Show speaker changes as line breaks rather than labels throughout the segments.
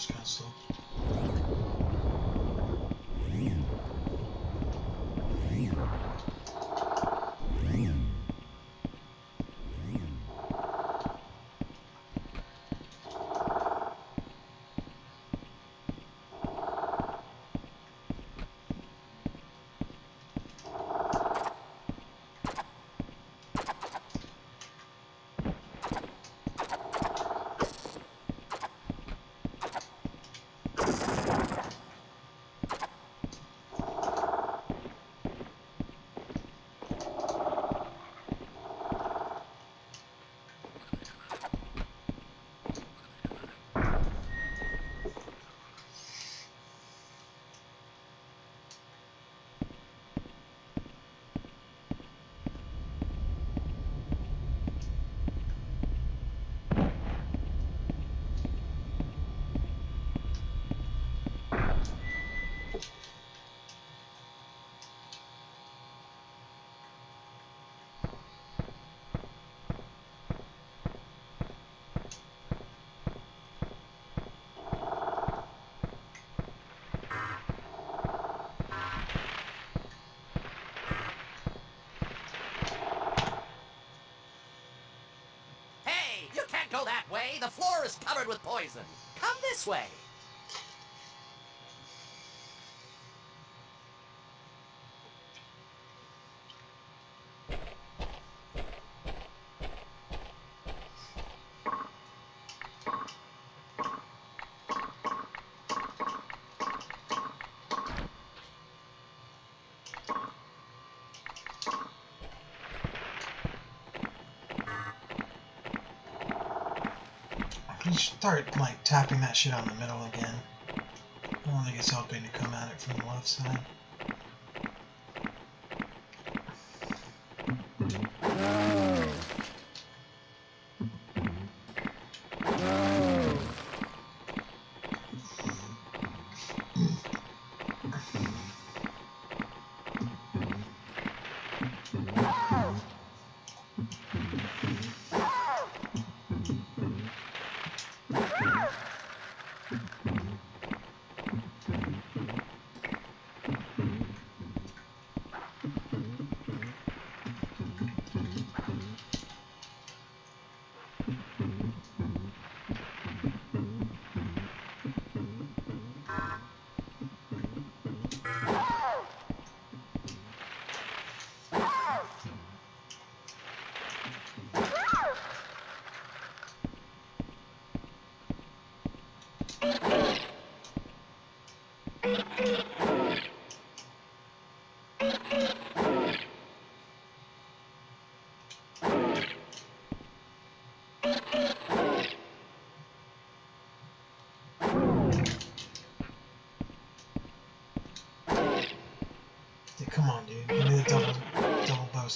floor's kind of slow.
Hey, you go that way. The floor is covered with poison. Come this way.
Start like tapping that shit on the middle again. I don't think it's helping to come at it from the left side.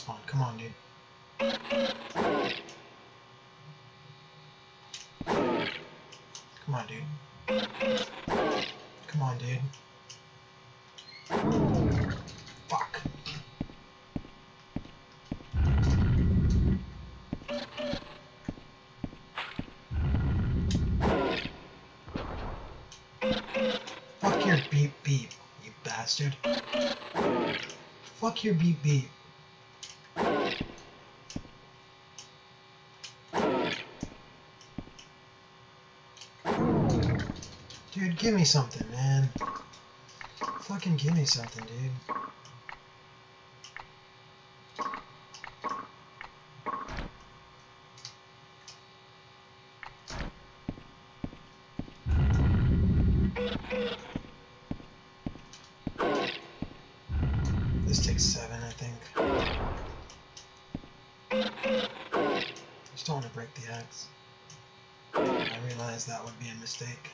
Come on, dude. Come on, dude. Come on, dude. Fuck. Fuck your beep beep, you bastard. Fuck your beep beep. Dude, give me something, man. Fucking give me something, dude. This takes seven, I think. Just don't want to break the axe. I realize that would be a mistake.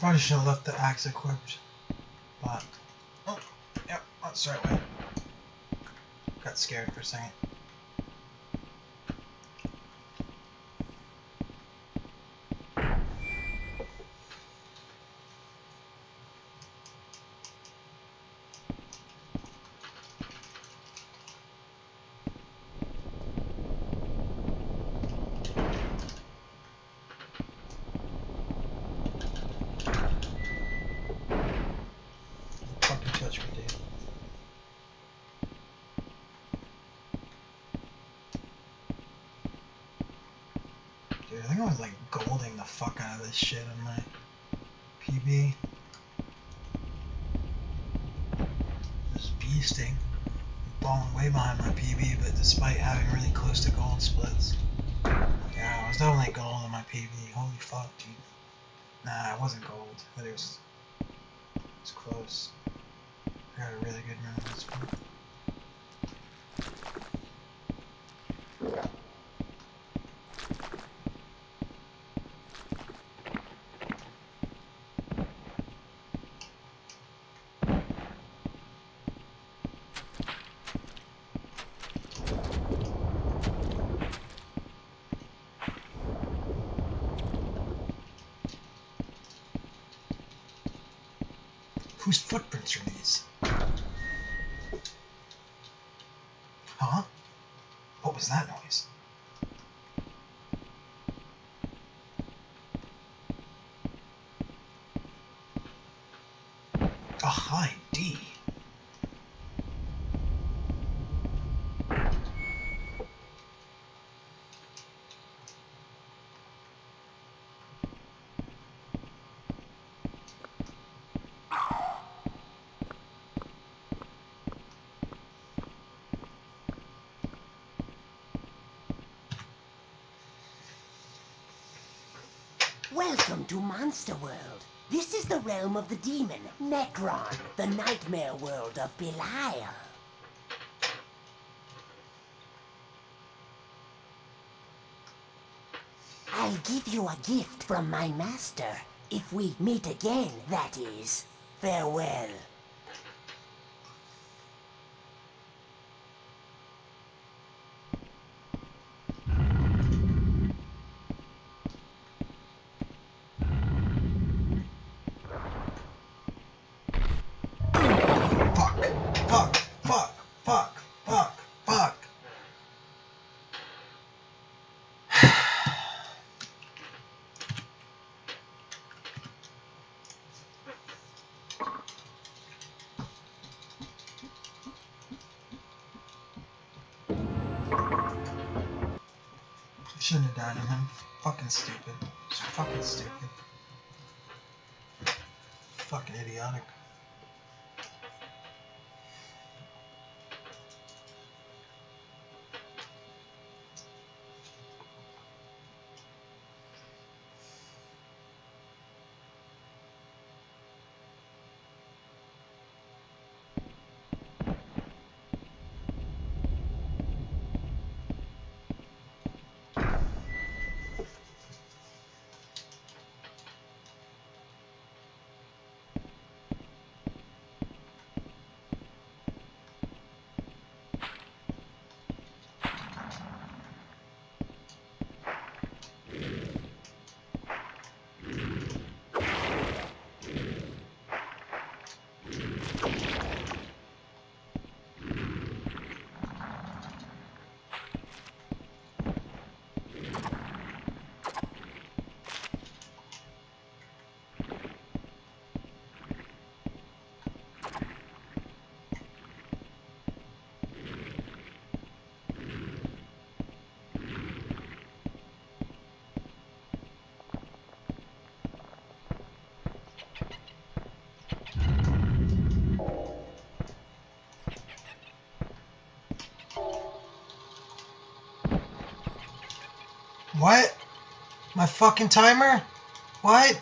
Probably should have left the axe equipped. But. Oh, yep, oh, that's the right way. Got scared for a second. Fucking touch me, dude. Dude, I think I was like golding the fuck out this shit on my PB. Just beasting. Falling way behind my PB, but despite having really close to gold splits. Yeah, I was definitely gold on my PB. Holy fuck, dude. Nah, it wasn't gold, but it was, it was close. I got a really good run this one. Huh? What was that noise?
Welcome to Monster World. This is the realm of the demon, Necron, the nightmare world of Belial. I'll give you a gift from my master. If we meet again, that is. Farewell.
Fuck. Fuck. Fuck. Fuck. Fuck. Shouldn't have died on him. Fucking stupid. Just fucking stupid. Fucking idiotic. What? My fucking timer? What?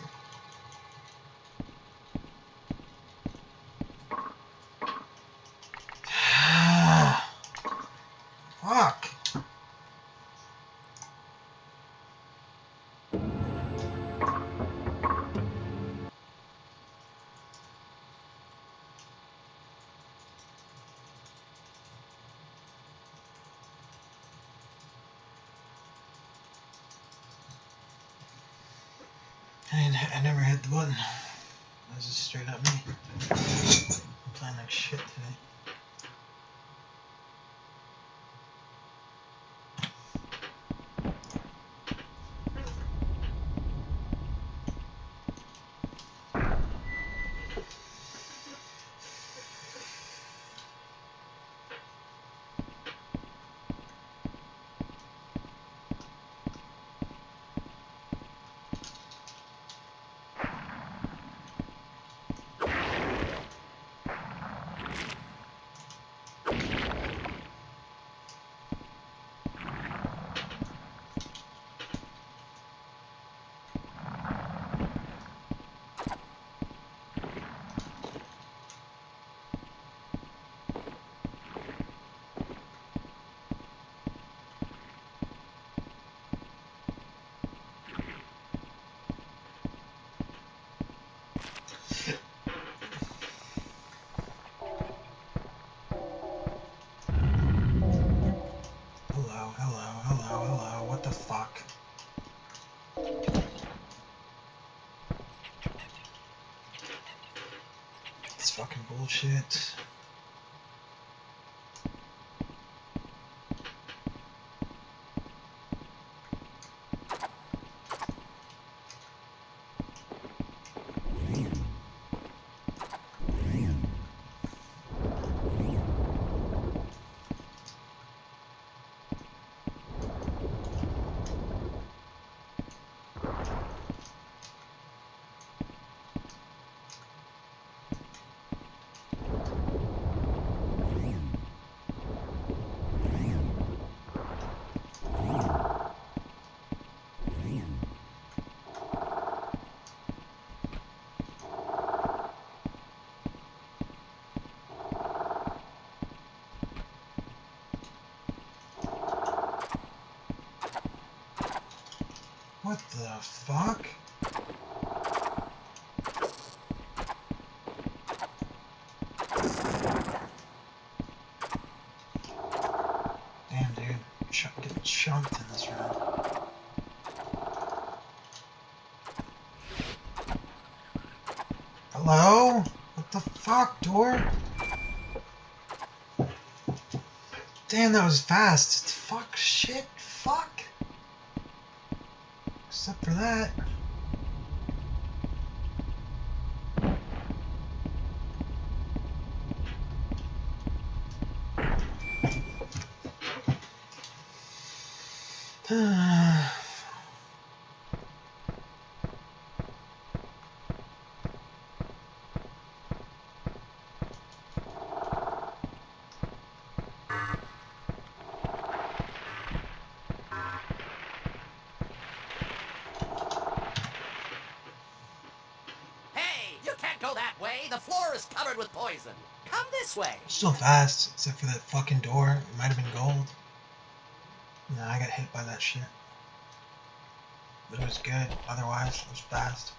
Fuck. And I never hit the button. That was just straight up me. I'm playing like shit today. Hello, hello, hello, hello. What the fuck? It's fucking bullshit. What the fuck? Damn, dude. Ch getting chunked in this round. Hello? What the fuck, door? Damn, that was fast. Fuck, shit, fuck. Except for that.
Hey, you can't go that way. The floor is covered with poison. Come this way.
Still fast, except for that fucking door. It might have been gold. Nah, I got hit by that shit. But it was good. Otherwise, it was fast.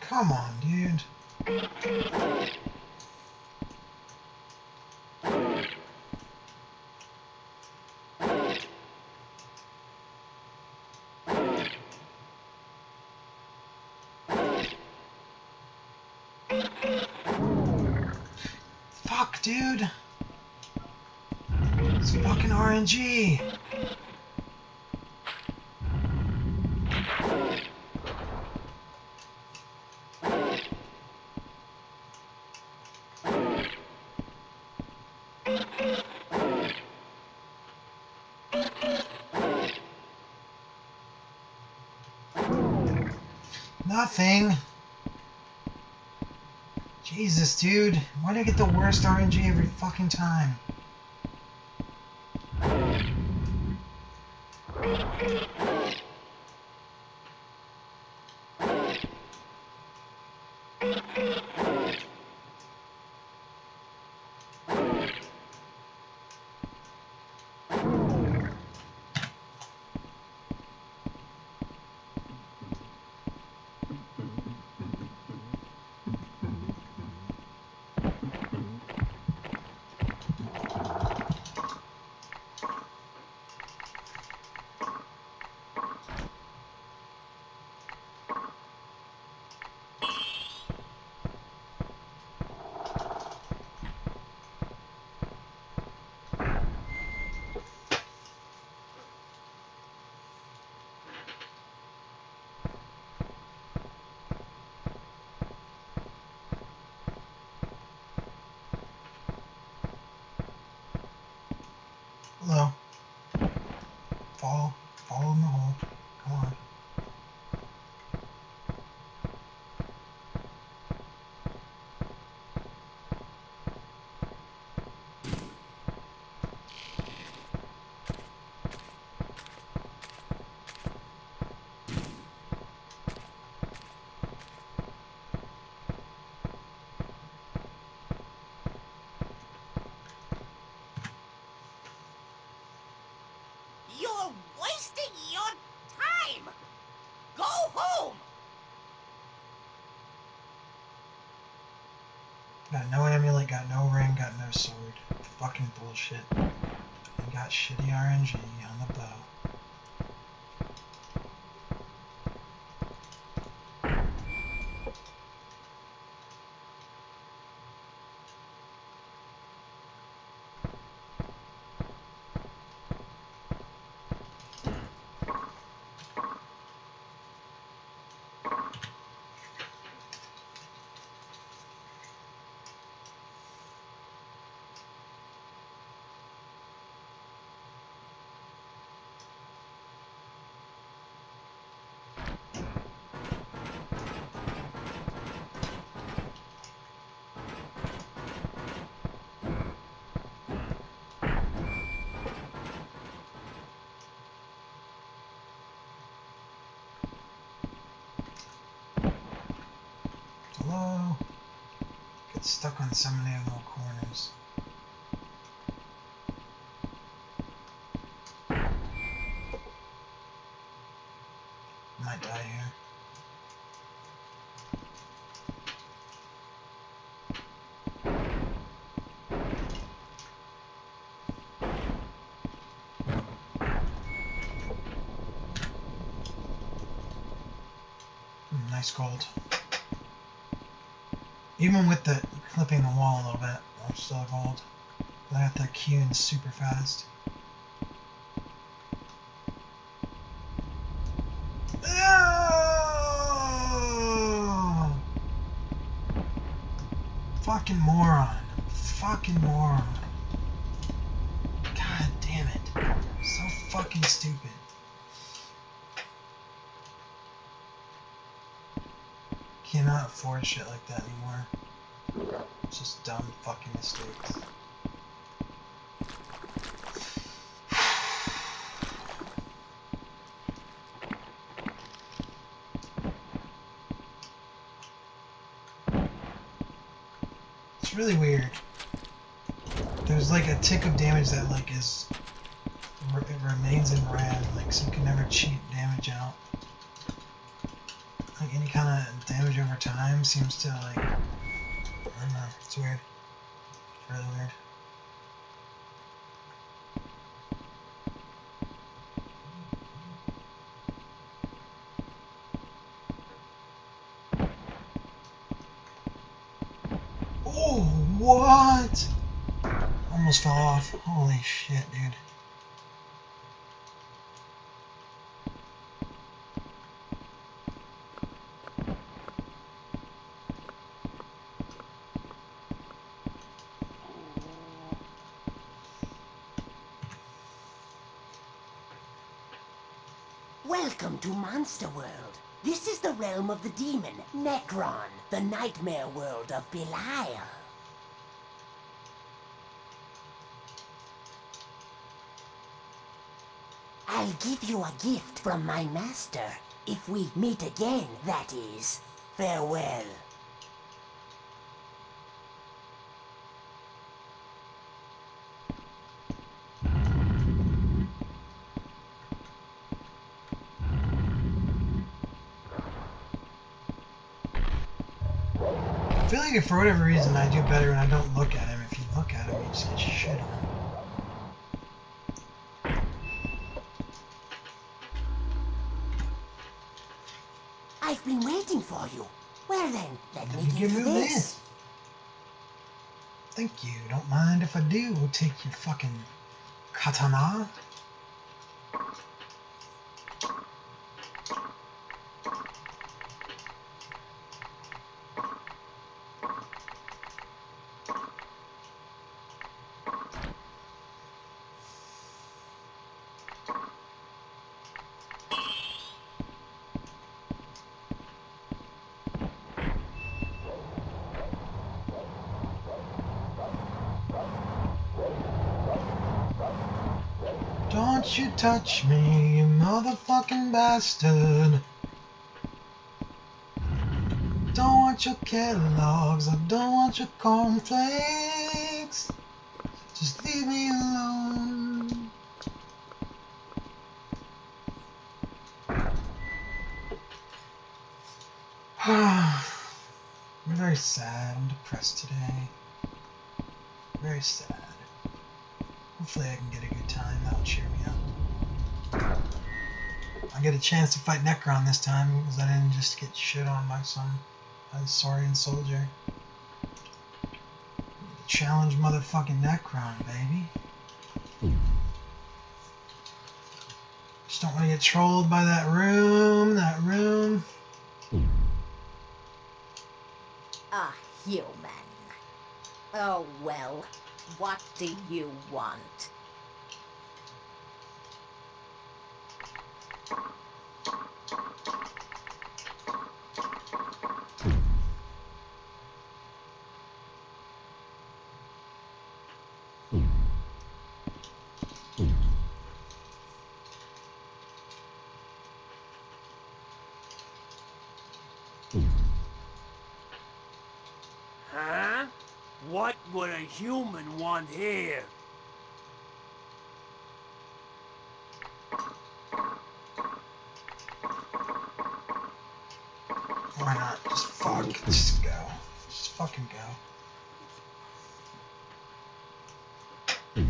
Come on, dude. Fuck, dude. It's fucking RNG. Nothing. Jesus, dude. Why do I get the worst RNG every fucking time? Hello. Fall. Fall in the hole. Come on.
You're wasting your time! Go home!
Got no amulet, got no ring, got no sword. Fucking bullshit. And got shitty RNG on the bow. Hello? Get stuck on so many little corners. Might die here. Mm, Nice gold. Even with the clipping the wall a little bit, I'm still gold. I got the Q in super fast. Fucking moron. Fucking moron. God damn it. So fucking stupid. Cannot afford shit like that anymore. It's just dumb fucking mistakes. It's really weird. There's like a tick of damage that like is it remains in red, like so you can never cheat damage out. Like any kind of damage over time seems to like I don't know. It's weird. It's really weird. Oh, what? Almost fell off. Holy shit, dude.
Welcome to Monster World. This is the realm of the demon, Necron, the nightmare world of Belial. I'll give you a gift from my master. If we meet again, that is. Farewell.
Feel like if for whatever reason I do better when I don't look at him, if you look at him, you just get shit on.
I've been waiting for you. Well then, let me give
give
you this.
this. Thank you. Don't mind if I do. We'll take your fucking katana. Don't you touch me, you motherfucking bastard. Don't want your Kellogg's, I don't want your cornflakes. Just leave me alone. I'm very sad. I'm depressed today. Very sad. Hopefully I can get a good time. That'll cheer me up. I get a chance to fight Necron this time because I didn't just get shit on by some Saurian soldier. Challenge motherfucking Necron, baby. Just don't want to get trolled by that room, that room.
A human. Oh well, what do you want?
Huh? What would a human want here?
Why not? Just fuck. Just go. Just fucking go.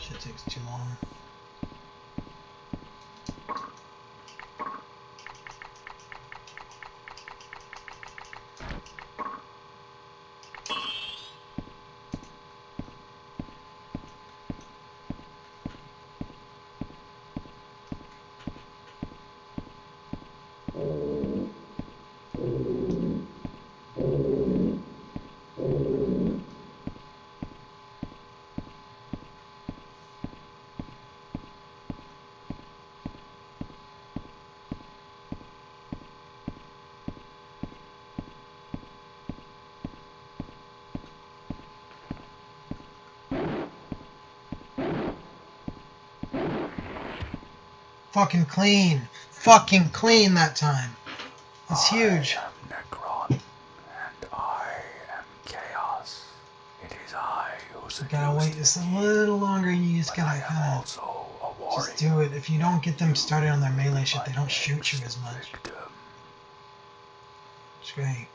Shit takes too long. Fucking clean. Fucking clean that time. It's huge.
I am Necron, and I am Chaos. It is I who
You gotta wait just a little longer and you just gotta
am
kind of
also a warrior.
just do it. If you don't get them started on their melee shit, they don't shoot you as much.
Victim.
great.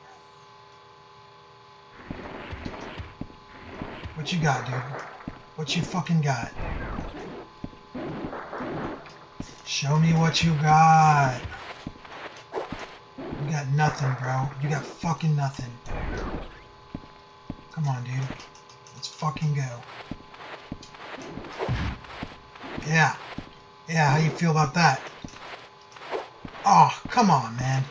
What you got, dude? What you fucking got? Show me what you got. You got nothing, bro. You got fucking nothing. Come on, dude. Let's fucking go. Yeah. Yeah, how you feel about that? Oh, come on, man.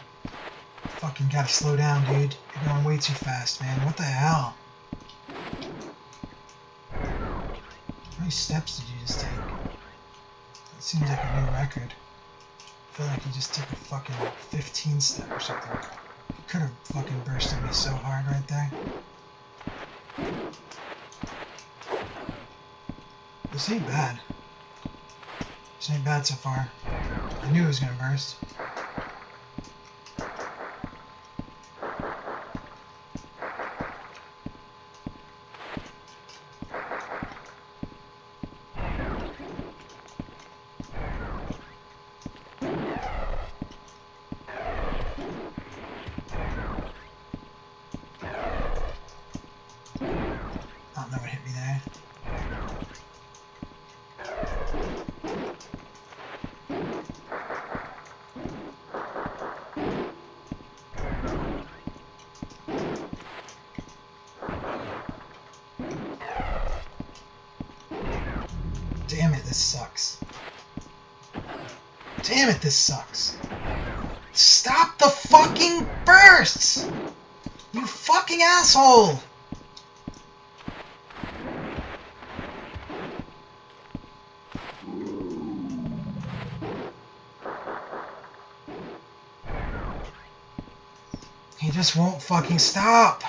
Fucking gotta slow down, dude. You're going way too fast, man. What the hell? How many steps did you just take? That seems like a new record. I feel like you just took a fucking 15 step or something. You could have fucking bursted me so hard right there. This ain't bad. This ain't bad so far. I knew it was gonna burst. Oh, no one hit me there. Damn it, this sucks. Damn it, this sucks. Stop the fucking bursts! You fucking asshole! He just won't fucking stop.